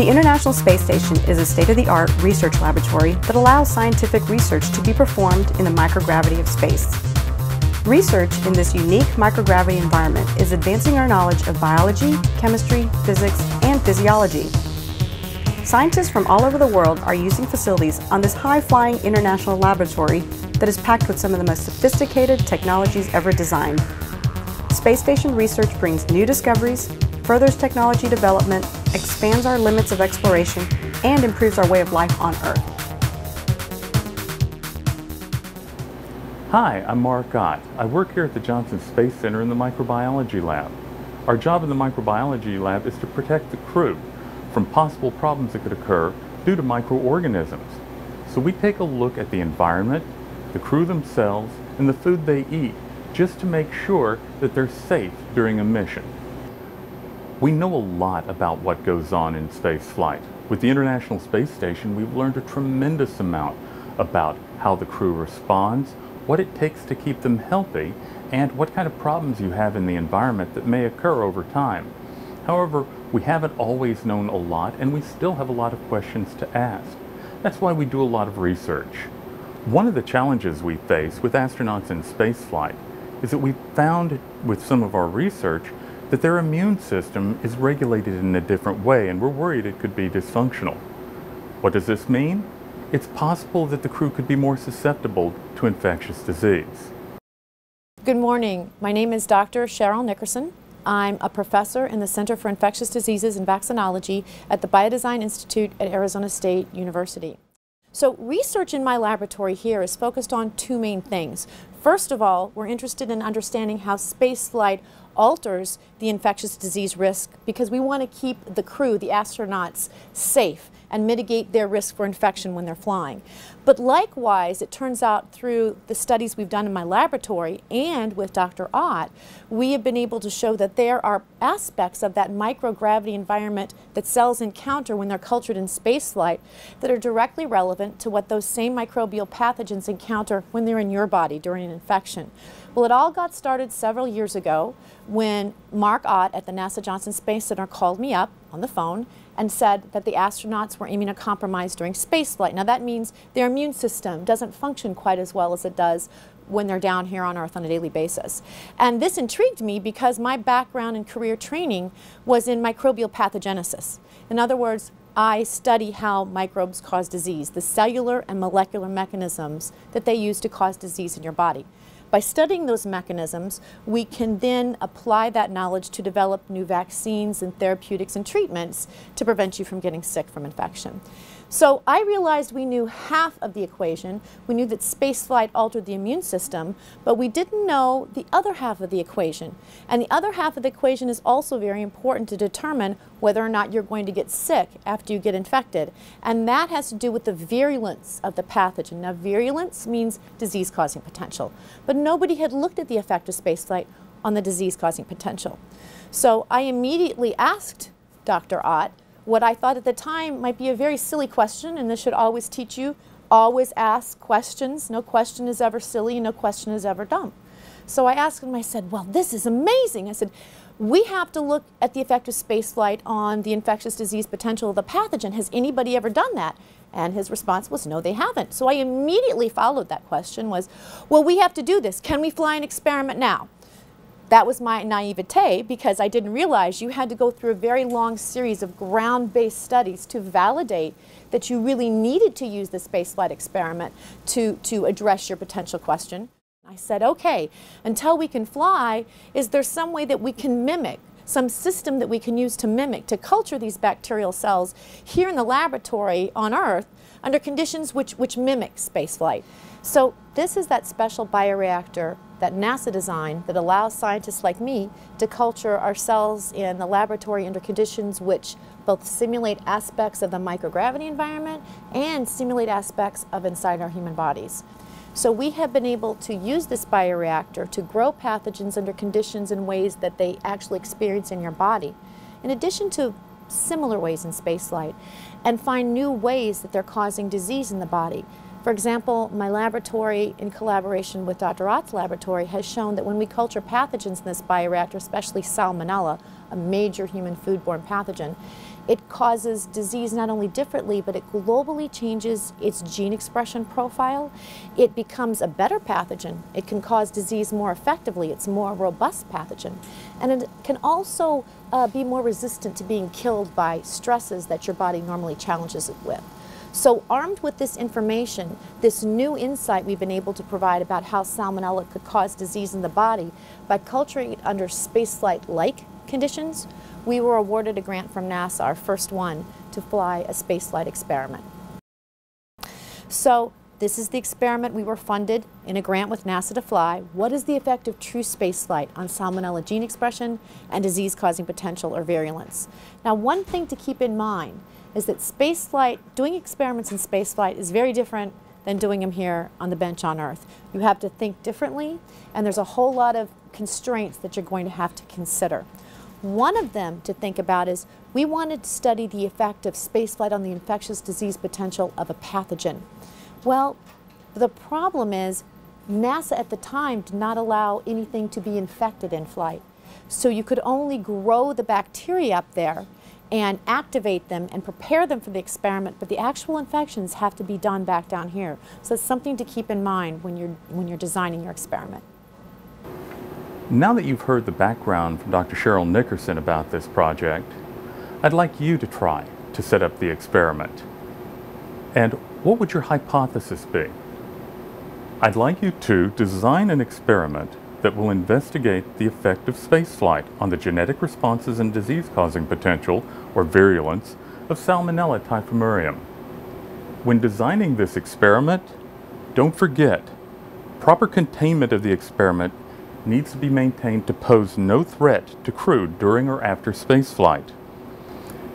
The International Space Station is a state-of-the-art research laboratory that allows scientific research to be performed in the microgravity of space. Research in this unique microgravity environment is advancing our knowledge of biology, chemistry, physics, and physiology. Scientists from all over the world are using facilities on this high-flying international laboratory that is packed with some of the most sophisticated technologies ever designed. Space station research brings new discoveries, furthers technology development, expands our limits of exploration, and improves our way of life on Earth. Hi, I'm Mark Ott. I work here at the Johnson Space Center in the Microbiology Lab. Our job in the Microbiology Lab is to protect the crew from possible problems that could occur due to microorganisms. So we take a look at the environment, the crew themselves, and the food they eat just to make sure that they're safe during a mission. We know a lot about what goes on in space flight. With the International Space Station, we've learned a tremendous amount about how the crew responds, what it takes to keep them healthy, and what kind of problems you have in the environment that may occur over time. However, we haven't always known a lot and we still have a lot of questions to ask. That's why we do a lot of research. One of the challenges we face with astronauts in spaceflight is that we found with some of our research that their immune system is regulated in a different way and we're worried it could be dysfunctional. What does this mean? It's possible that the crew could be more susceptible to infectious disease. Good morning. My name is Dr. Cheryl Nickerson. I'm a professor in the Center for Infectious Diseases and Vaccinology at the Biodesign Institute at Arizona State University. So research in my laboratory here is focused on two main things. First of all, we're interested in understanding how spaceflight alters the infectious disease risk because we want to keep the crew, the astronauts, safe and mitigate their risk for infection when they're flying. But likewise, it turns out through the studies we've done in my laboratory and with Dr. Ott, we have been able to show that there are aspects of that microgravity environment that cells encounter when they're cultured in spaceflight that are directly relevant to what those same microbial pathogens encounter when they're in your body during an infection. Well, it all got started several years ago when Mark Ott at the NASA Johnson Space Center called me up on the phone and said that the astronauts were immunocompromised during spaceflight. Now that means their immune system doesn't function quite as well as it does when they're down here on Earth on a daily basis. And this intrigued me because my background and career training was in microbial pathogenesis. In other words, I study how microbes cause disease, the cellular and molecular mechanisms that they use to cause disease in your body. By studying those mechanisms, we can then apply that knowledge to develop new vaccines and therapeutics and treatments to prevent you from getting sick from infection. So I realized we knew half of the equation. We knew that spaceflight altered the immune system, but we didn't know the other half of the equation. And the other half of the equation is also very important to determine whether or not you're going to get sick after you get infected. And that has to do with the virulence of the pathogen. Now, virulence means disease-causing potential. But nobody had looked at the effect of spaceflight on the disease-causing potential. So I immediately asked Dr. Ott, what I thought at the time might be a very silly question, and this should always teach you, always ask questions. No question is ever silly, no question is ever dumb. So I asked him, I said, well, this is amazing. I said, we have to look at the effect of spaceflight on the infectious disease potential of the pathogen. Has anybody ever done that? And his response was, no, they haven't. So I immediately followed that question was, well, we have to do this. Can we fly an experiment now? That was my naivete because I didn't realize you had to go through a very long series of ground-based studies to validate that you really needed to use the spaceflight experiment to, to address your potential question. I said, okay, until we can fly, is there some way that we can mimic some system that we can use to mimic, to culture these bacterial cells here in the laboratory on Earth under conditions which, which mimic spaceflight. So this is that special bioreactor that NASA designed that allows scientists like me to culture our cells in the laboratory under conditions which both simulate aspects of the microgravity environment and simulate aspects of inside our human bodies. So we have been able to use this bioreactor to grow pathogens under conditions in ways that they actually experience in your body, in addition to similar ways in spaceflight, and find new ways that they're causing disease in the body. For example, my laboratory, in collaboration with Dr. Ott's laboratory, has shown that when we culture pathogens in this bioreactor, especially Salmonella, a major human foodborne pathogen, it causes disease not only differently, but it globally changes its gene expression profile. It becomes a better pathogen. It can cause disease more effectively. It's more robust pathogen. And it can also uh, be more resistant to being killed by stresses that your body normally challenges it with. So armed with this information, this new insight we've been able to provide about how salmonella could cause disease in the body, by culturing it under spaceflight-like conditions, we were awarded a grant from NASA, our first one, to fly a spaceflight experiment. So this is the experiment we were funded in a grant with NASA to fly. What is the effect of true spaceflight on salmonella gene expression and disease-causing potential or virulence? Now, one thing to keep in mind is that spaceflight, doing experiments in spaceflight is very different than doing them here on the bench on Earth. You have to think differently, and there's a whole lot of constraints that you're going to have to consider. One of them to think about is we wanted to study the effect of spaceflight on the infectious disease potential of a pathogen. Well, the problem is NASA at the time did not allow anything to be infected in flight. So you could only grow the bacteria up there and activate them and prepare them for the experiment, but the actual infections have to be done back down here. So it's something to keep in mind when you're, when you're designing your experiment. Now that you've heard the background from Dr. Cheryl Nickerson about this project, I'd like you to try to set up the experiment. And what would your hypothesis be? I'd like you to design an experiment that will investigate the effect of spaceflight on the genetic responses and disease-causing potential, or virulence, of Salmonella typhimurium. When designing this experiment, don't forget, proper containment of the experiment needs to be maintained to pose no threat to crew during or after spaceflight.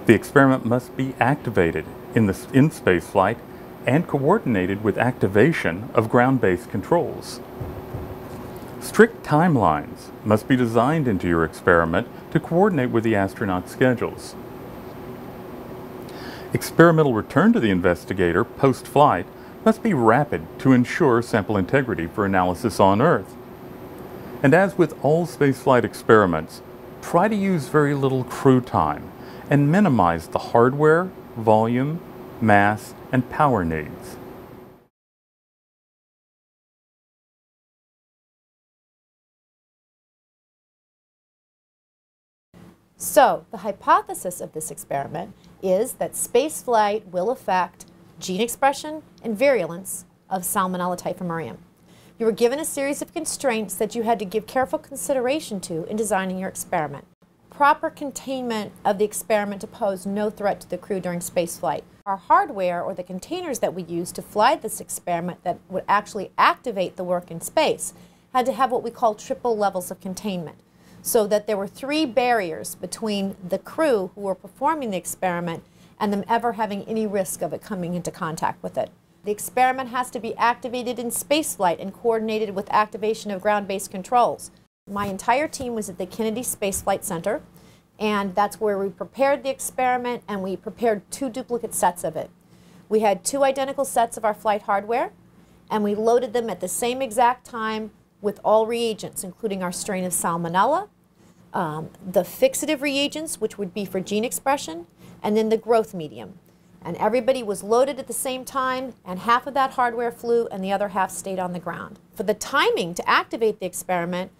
The experiment must be activated in, the, in spaceflight and coordinated with activation of ground-based controls. Strict timelines must be designed into your experiment to coordinate with the astronaut schedules. Experimental return to the investigator post-flight must be rapid to ensure sample integrity for analysis on Earth. And as with all spaceflight experiments, try to use very little crew time and minimize the hardware, volume, mass, and power needs. So, the hypothesis of this experiment is that spaceflight will affect gene expression and virulence of Salmonella typhimurium. You were given a series of constraints that you had to give careful consideration to in designing your experiment. Proper containment of the experiment to pose no threat to the crew during spaceflight. Our hardware, or the containers that we used to fly this experiment that would actually activate the work in space, had to have what we call triple levels of containment so that there were three barriers between the crew who were performing the experiment and them ever having any risk of it coming into contact with it. The experiment has to be activated in spaceflight and coordinated with activation of ground-based controls. My entire team was at the Kennedy Space Flight Center, and that's where we prepared the experiment and we prepared two duplicate sets of it. We had two identical sets of our flight hardware, and we loaded them at the same exact time with all reagents, including our strain of salmonella, um, the fixative reagents, which would be for gene expression, and then the growth medium and everybody was loaded at the same time, and half of that hardware flew and the other half stayed on the ground. For the timing to activate the experiment,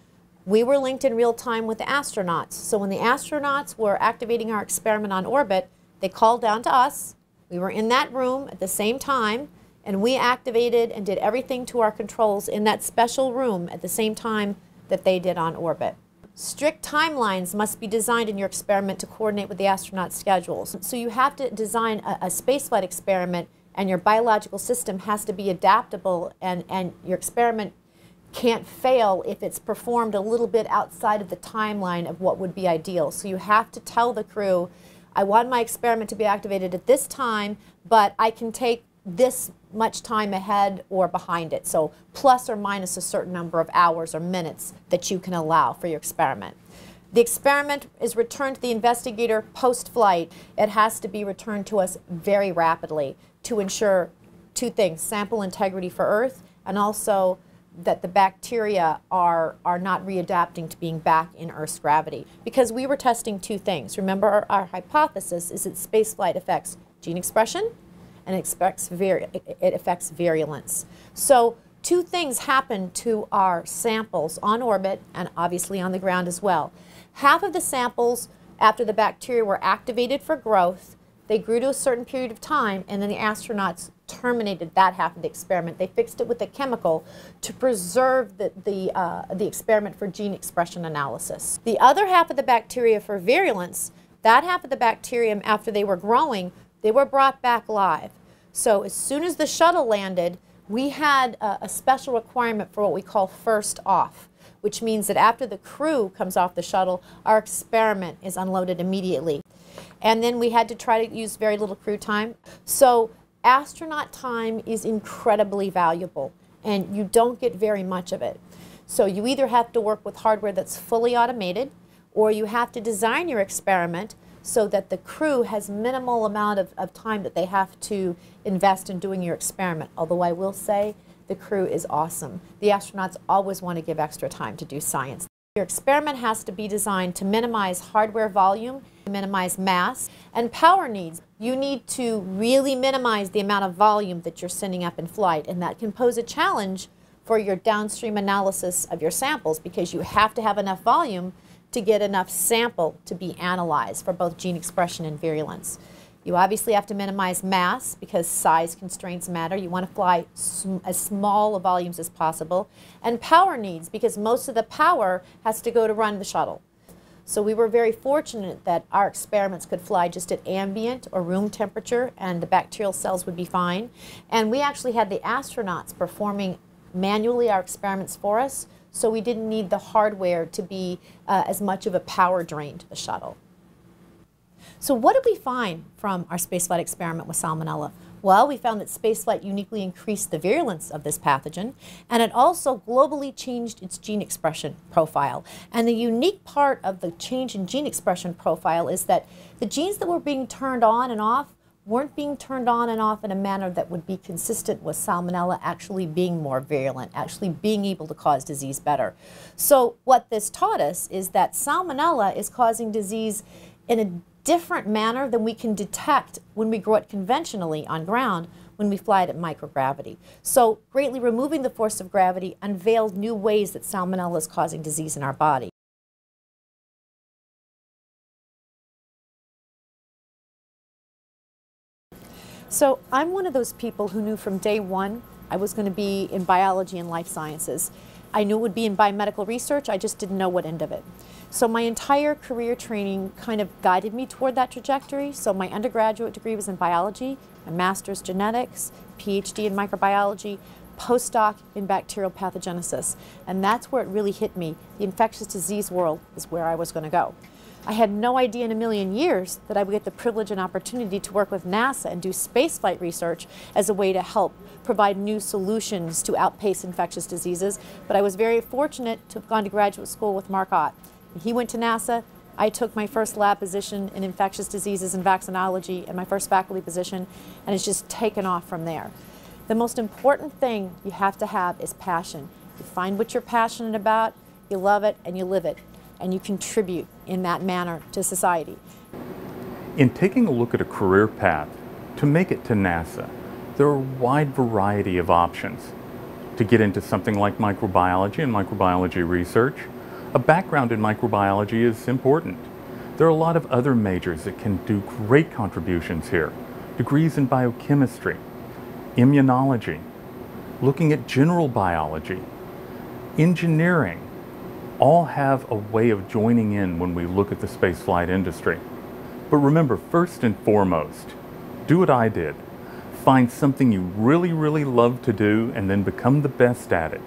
we were linked in real time with the astronauts. So when the astronauts were activating our experiment on orbit, they called down to us. We were in that room at the same time, and we activated and did everything to our controls in that special room at the same time that they did on orbit. Strict timelines must be designed in your experiment to coordinate with the astronaut schedules. So you have to design a, a spaceflight experiment and your biological system has to be adaptable and, and your experiment can't fail if it's performed a little bit outside of the timeline of what would be ideal. So you have to tell the crew, I want my experiment to be activated at this time, but I can take this much time ahead or behind it. So plus or minus a certain number of hours or minutes that you can allow for your experiment. The experiment is returned to the investigator post-flight. It has to be returned to us very rapidly to ensure two things, sample integrity for Earth and also that the bacteria are, are not readapting to being back in Earth's gravity. Because we were testing two things. Remember, our, our hypothesis is that spaceflight affects gene expression and it affects, virulence. So two things happen to our samples on orbit and obviously on the ground as well. Half of the samples after the bacteria were activated for growth, they grew to a certain period of time and then the astronauts terminated that half of the experiment. They fixed it with a chemical to preserve the, the, uh, the experiment for gene expression analysis. The other half of the bacteria for virulence, that half of the bacterium after they were growing, they were brought back live. So as soon as the shuttle landed, we had a, a special requirement for what we call first off which means that after the crew comes off the shuttle, our experiment is unloaded immediately. And then we had to try to use very little crew time. So astronaut time is incredibly valuable and you don't get very much of it. So you either have to work with hardware that's fully automated or you have to design your experiment so that the crew has minimal amount of, of time that they have to invest in doing your experiment. Although I will say the crew is awesome. The astronauts always want to give extra time to do science. Your experiment has to be designed to minimize hardware volume, minimize mass, and power needs. You need to really minimize the amount of volume that you're sending up in flight, and that can pose a challenge for your downstream analysis of your samples because you have to have enough volume to get enough sample to be analyzed for both gene expression and virulence. You obviously have to minimize mass because size constraints matter. You want to fly sm as small volumes as possible. And power needs because most of the power has to go to run the shuttle. So we were very fortunate that our experiments could fly just at ambient or room temperature and the bacterial cells would be fine. And we actually had the astronauts performing manually our experiments for us, so we didn't need the hardware to be uh, as much of a power drain to the shuttle. So what did we find from our spaceflight experiment with Salmonella? Well, we found that spaceflight uniquely increased the virulence of this pathogen, and it also globally changed its gene expression profile. And the unique part of the change in gene expression profile is that the genes that were being turned on and off weren't being turned on and off in a manner that would be consistent with salmonella actually being more virulent, actually being able to cause disease better. So what this taught us is that salmonella is causing disease in a different manner than we can detect when we grow it conventionally on ground when we fly it at microgravity. So greatly removing the force of gravity unveiled new ways that salmonella is causing disease in our body. So I'm one of those people who knew from day one I was going to be in biology and life sciences. I knew it would be in biomedical research, I just didn't know what end of it. So my entire career training kind of guided me toward that trajectory. So my undergraduate degree was in biology, my master's genetics, PhD in microbiology, postdoc in bacterial pathogenesis. And that's where it really hit me. The infectious disease world is where I was going to go. I had no idea in a million years that I would get the privilege and opportunity to work with NASA and do spaceflight research as a way to help provide new solutions to outpace infectious diseases. But I was very fortunate to have gone to graduate school with Mark Ott. He went to NASA. I took my first lab position in infectious diseases and vaccinology and my first faculty position, and it's just taken off from there. The most important thing you have to have is passion. You find what you're passionate about, you love it, and you live it, and you contribute in that manner to society. In taking a look at a career path, to make it to NASA, there are a wide variety of options. To get into something like microbiology and microbiology research, a background in microbiology is important. There are a lot of other majors that can do great contributions here. Degrees in biochemistry, immunology, looking at general biology, engineering, all have a way of joining in when we look at the spaceflight industry. But remember, first and foremost, do what I did. Find something you really, really love to do and then become the best at it.